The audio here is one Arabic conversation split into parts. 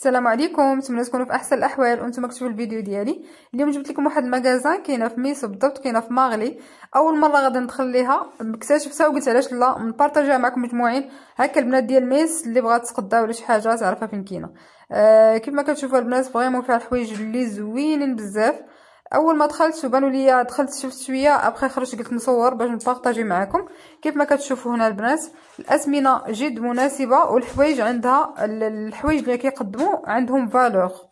السلام عليكم. نتمنى تكونوا في أحسن الأحوال وأنتم كتشوفوا الفيديو ديالي. اليوم جبت لكم واحد ال magasin كاينة في ميتز بالضبط كاينة في ماغلي أول مرة غادي ندخل ليها. اكتشفتها وقلت علاش لا؟ نبارطاجيها معكم مجموعين. هكا البنات ديال ميتز اللي بغات تقدا ولا شي حاجة تعرفها فين كاينة. آه كيف ما كتشوفوا البنات vraiment فيها الحوايج اللي زوينين بزاف. أول ما دخلت وبانوا ليا دخلت شفت شوية أبخي خرجت قلت نصور باش نبارطاجي معكم كيف ما كتشوفوا هنا البنات الأسمنة جد مناسبة والحوايج عندها الحوايج اللي كيقدموا عندهم valeur.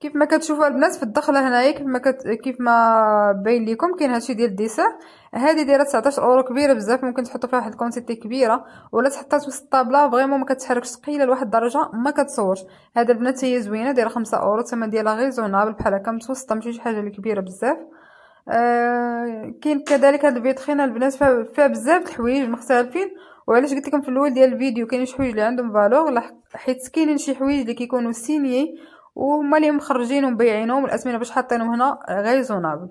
كيف ما كتشوفوا البنات في الدخلة هنايا كيف ما كت... كيف ما باين لكم كاين هادشي ديال ال dessert هذه دايرة 19 أورو كبيرة بزاف ممكن تحطوا فيها واحد الكونسيتي كبيرة. ولا تحطها في الطابله vraiment ما كتحركش ثقيله لواحد الدرجة ما كتصورش. هذا البنات هي زوينة دايرة 5 أورو الثمن ديالها raisonnable بحال هكا متوسطة ماشي شي حاجة كبيرة بزاف. آه كاين كذلك هاد ال vitrine البنات فيها بزاف د الحوايج مختلفين. وعلاش قلت لكم في الأول ديال الفيديو كاينين شي حوايج اللي عندهم valeur حيت كاينين شي حوايج اللي كيكونوا signés وهما اللي مخرجينهم ومبيعينهم الاسمنه باش حاطينهم هنا raisonnable.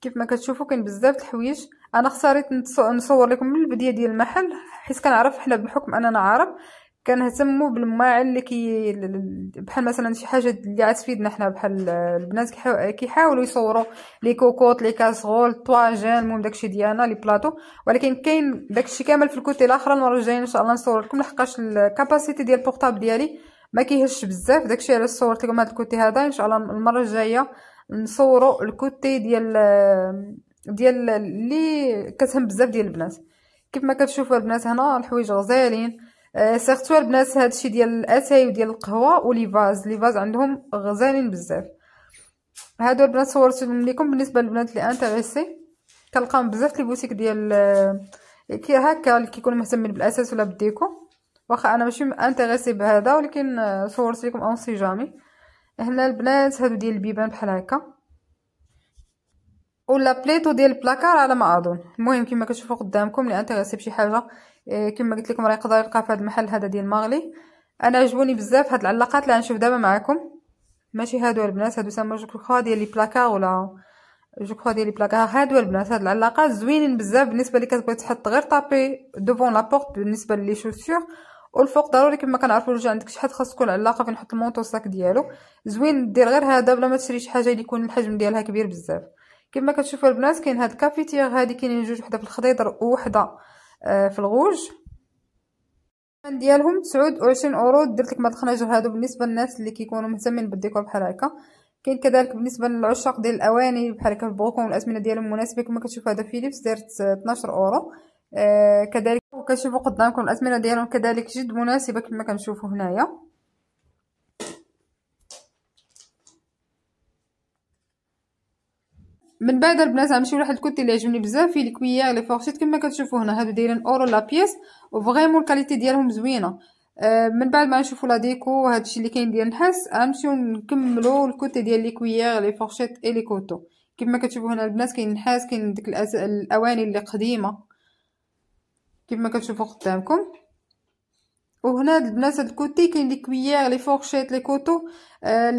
كيف ما كتشوفوا كاين بزاف الحوايج. أنا اختاريت نصور لكم من البدايه ديال المحل حيت كنعرف حنا بحكم أننا عرب كنهتموا بالماعن اللي كي بحال مثلا شي حاجة اللي غتفيدنا حنا بحال البنات كيحاولوا يصوروا les cocottes les casseroles طواجن المهم داكشي ديالنا les plateaux. ولكن كاين داكشي كامل في ال côté الآخر المره الجايه إن شاء الله نصور لكم لحقاش ال capacité ديال ال portable ديالي ما كيهش بزاف. داكشي علاش صورت لكم هذا ال côté هذا؟ إن شاء الله المرة الجاية نصوروا ال côté ديال ديال اللي كتهم بزاف ديال البنات. كيف ما كتشوفوا البنات هنا الحوايج غزالين. آه surtout البنات هادشي ديال الأتاي وديال القهوة و les vases les vases عندهم غزالين بزاف. هادو البنات صورتهم لكم بالنسبة للبنات اللي intéressées كنلقاهم بزاف les boutiques ديال كي هكا اللي كيكونوا مهتمين بالأثاث ولا بال déco. واخا أنا ماشي intéressée بهذا ولكن صورت لكم on sait jamais هنا البنات هادو ديال البيبان بحال هكا. ولا بليتو ديال البلاكار على ما اظن. المهم كما كتشوفوا قدامكم اللي intéressé بشي حاجة إيه كما قلت لكم راه يقدر يلقى في هذا المحل هذا ديال ماغلي. أنا عجبوني بزاف هاد العلاقات اللي غنشوف دابا معكم ماشي هادو البنات هادو سما جو كخوا ديال لي بلاكار ولا جو كخوا ديال لي بلاكار. هادو البنات هاد العلاقات زوينين بزاف. بالنسبة لي كتبغي تحط غير طابي دوفون لا بورت بالنسبة لي شوسور والفوق ضروري كما كنعرفوا الوجه عندك حد خاص تكون علاقه فين نحط المونطو ساك ديالو. زوين دير غير هذا بلا ما تشري شي حاجة اللي يكون الحجم ديالها كبير بزاف. كما كتشوفوا البنات كاين هاد الكافيتير هادي كاينين جوج وحدة في الخضيضر ووحدة آه في الغوج. ديالهم تسعود وعشرين أورو. درت لكم هاد الخناجر هادو بالنسبة للناس اللي كيكونوا مهتمين بالديكور بحال هكا. كاين كذلك بالنسبة للعشاق ديال الأواني بحال هكا البروكون والاسمنه ديالهم مناسبة. كما كتشوفوا هذا فيليبس دارت 12 أورو. آه كذلك وكتشوفوا قدامكم الاسمنه ديالهم كذلك جد مناسبة كما كنشوفوا هنايا. من بعد البنات غنمشيو لواحد ال côté اللي عجبني بزاف فيه ال cuillères les fourchettes كما كتشوفوا هنا. هادو دايرين euro la pièce و vraiment ال qualité ديالهم زوينة. آه من بعد ما نشوفوا la déco هادشي اللي كاين ديال النحاس غنمشيو نكملوا ال côté ديال les cuillères les fourchettes et les couteaux كما كتشوفوا هنا البنات كاين نحاس كاين ديك الأواني اللي قديمة. كما كتشوفوا قدامكم. وهنا البنات هاد ال côté كاين les cuillères les fourchettes les couteaux آه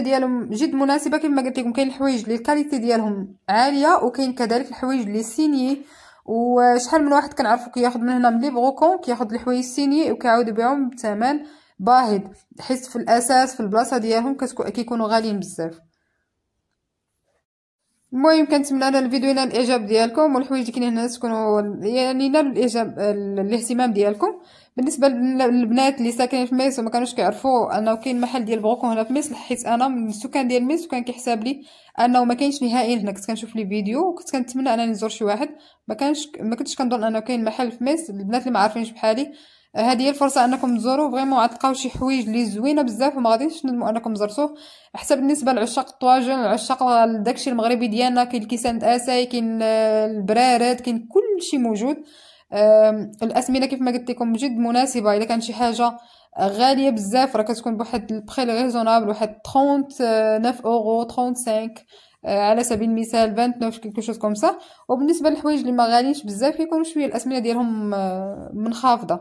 ديالهم جد مناسبه كما قلت لكم كاين الحوايج اللي ال qualité ديالهم عاليه وكاين كذلك الحوايج اللي signé وشحال من واحد كنعرفو كياخذ من هنا من les brocantes كياخذ الحوايج signé وكيعاود يبيعهم بثمن باهظ حيت في الاساس في البلاصه ديالهم كيكونوا غاليين بزاف المهم كنتمنى الفيديو ينال الإعجاب ديالكم والحوايج اللي هنا تكونوا يعني ينالوا الاعجاب الاهتمام ديالكم. بالنسبة للبنات اللي ساكنين في ميتز وما كانوش كيعرفوا أنه كاين محل ديال brocante هنا في ميتز حيت أنا من السكان ديال ميتز وكان كيحسب لي أنه ما كاينش نهائيا هنا. كنت كنشوف les vidéos وكنت كنتمنى أنني نزور شي واحد. ما كانش ما كنتش كنظن أنه كاين محل في ميتز. البنات اللي ما عارفينش بحالي هذه هي الفرصة أنكم تزوروا vraiment غتلقاو شي حوايج اللي زوينة بزاف وما غاديش تندموا أنكم زرتوه حتى بالنسبة لعشاق الطواجن عشاق داكشي المغربي ديالنا كاين الكيسان اساي كاين البرارات كاين كلشي موجود. الاسمنه كيف ما قلت لكم جد مناسبة. إذا كان شي حاجة غالية بزاف راه كتكون بواحد ال prix raisonnable واحد 39 أورو 35 على سبيل المثال 29 quelque chose comme ça. وبالنسبة للحوايج اللي ما غاليينش بزاف كيكونوا شوية الاسمنه ديالهم منخفضة.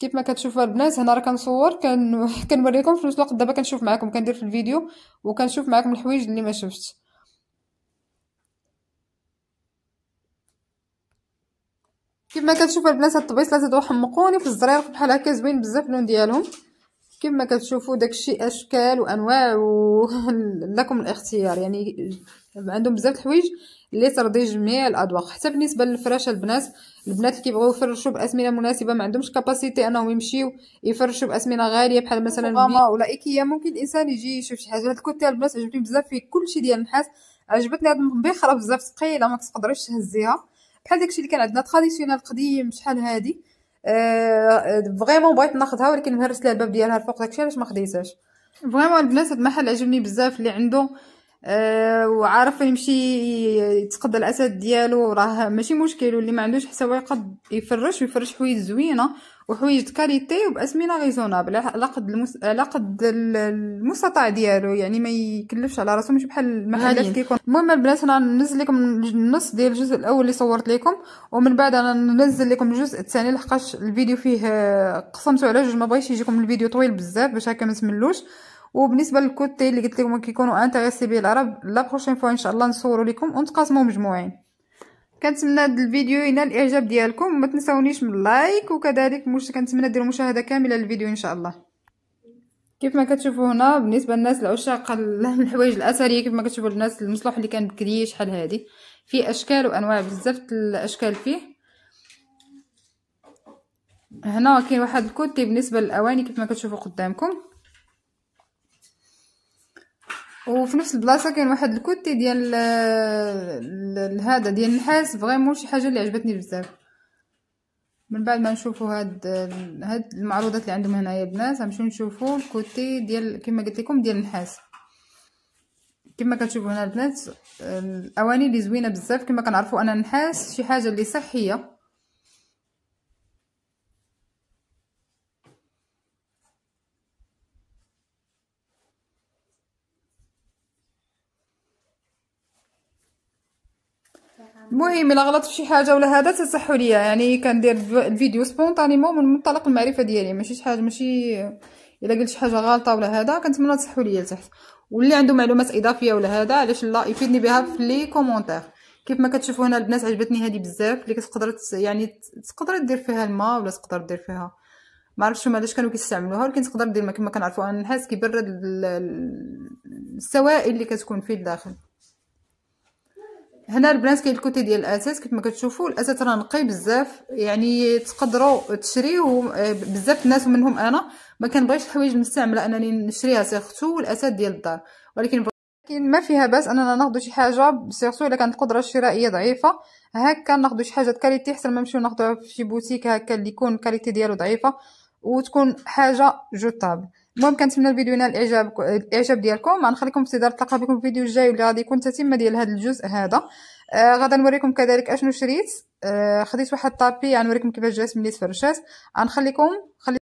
كيف ما كتشوفوا البنات هنا راه كنصور كان كنوريكم في نفس الوقت. دابا كنشوف معكم كندير في الفيديو وكنشوف معكم الحوايج اللي ما شفتش. كيف ما كتشوفوا البنات هاد الطبيسلات هادو حمقوني في الزرير بحال هكا زوين بزاف اللون ديالهم. كما كتشوفوا داكشي أشكال وأنواع ولكم الاختيار. يعني عندهم بزاف الحوايج. اللي ترضي جميع الاذواق حتى بالنسبة للفراشه البنات البنات اللي كيبغيو يفرشوا بأسمنة مناسبة ما عندهمش capacité أنهم يمشيو يفرشوا بأسمنة غالية بحال مثلا غاما ولا إيكيا ممكن الإنسان يجي يشوف شي حاجة. هاد ال côté البنات عجبني بزاف فيه كلشي ديال النحاس. عجبتني هاد المبخره بزاف ثقيلة ما تقدريش تهزيها. بحال داكشي اللي كان عندنا traditionnel قديم شحال هادي. أه vraiment بغيت ناخذها ولكن مهرست لها الباب ديالها الفوق داكشي علاش ما خديتهاش. vraiment البنات هاد المحل عجبني بزاف اللي عنده أه وعارف يمشي يتقضى الأثاث ديالو. راه ماشي مشكل واللي ما عندوش حساب يقد يفرش ويفرش حوايج زوينة وحوايج كاليتي وبأسمنة ريزونابل على قد المس... على قد المستطاع ديالو يعني ما يكلفش على راسو. ماشي بحال المحلات كيكون. المهم البنات أنا ننزل لكم النص ديال الجزء الأول اللي صورت لكم ومن بعد أنا ننزل لكم الجزء الثاني. لحقاش الفيديو فيه قسمته على جوج ما بغيتش يجيكم الفيديو طويل بزاف باش هكا ما تملوش. وبالنسبة لل côté اللي قلت لكم كيكونوا intéressés به العرب la prochaine fois إن شاء الله نصوروا لكم ونتقاسموا مجموعين. كنتمنى هذا الفيديو ينال الإعجاب ديالكم وما تنساونيش من like وكذلك مش كنتمنى ديروا مشاهدة كاملة للفيديو إن شاء الله. كيف ما كتشوفوا هنا بالنسبة للناس العشاق الحوايج الأثرية كيف ما كتشوفوا الناس المصلوح اللي كان بكري شحال هادي. في أشكال وأنواع بزاف الأشكال فيه. هنا كاين واحد ال côté بالنسبة للأواني كيف ما كتشوفوا قدامكم. وفي نفس البلاصة كاين واحد ال côté ديال هذا ديال النحاس. vraiment شي حاجة اللي عجبتني بزاف. من بعد ما نشوفوا هاد هاد المعروضات اللي عندهم هنايا البنات غنمشيو نشوفوا ال côté ديال كما قلت لكم ديال النحاس. كما كتشوفوا هنا البنات الأواني اللي زوينة بزاف. كما كنعرفوا أنا النحاس شي حاجة اللي صحية. المهم إلا غلطت في شي حاجة ولا هذا تنصحوا ليا. يعني كندير الفيديو سبونطانيمون من منطلق المعرفة ديالي. ماشي شي حاجة ماشي إلا قلت شي حاجة غلطة ولا هذا كنتمنى تصحوا ليا لتحت. واللي عنده معلومات إضافية ولا هذا علاش لا؟ يفيدني بها في les commentaires كيف ما كتشوفوا هنا البنات عجبتني هذه بزاف اللي كتقدر يعني تقدر دير فيها الماء ولا تقدر دير فيها. ما عرفتش هما علاش كانوا كيستعملوها ولكن تقدر دير كما كنعرفوا النحاس كيبرد السوائل اللي كتكون فيه الداخل. هنا البنات كاين ال côté ديال الأثاث كيف ما كتشوفوا الأثاث راه نقي بزاف يعني تقدروا تشريوه آه، بزاف الناس ومنهم أنا ما كنبغيش الحوايج المستعمله أنني نشريها surtout الأثاث ديال الدار. ولكن لكن ما فيها باس أننا ناخذ شي حاجة surtout إلا كانت القدرة الشرائية ضعيفة هكا ناخذ شي حاجة qualité حتى ما نمشيو ناخذوها في شي بوتيك هكا اللي يكون ال qualité ديالو ضعيفة وتكون حاجة jetable المهم كنتمنى الفيديو ينال الاعجاب الإعجاب ديالكم. غنخليكم في انتظار نتلاقى بكم في الفيديو الجاي واللي غادي يكون تتمه ديال هذا الجزء هذا. آه غادا نوريكم كذلك أشنو شريت. آه خديت واحد tapis غنوريكم كيفاش جات ملي تفرشات غنخليكم خلي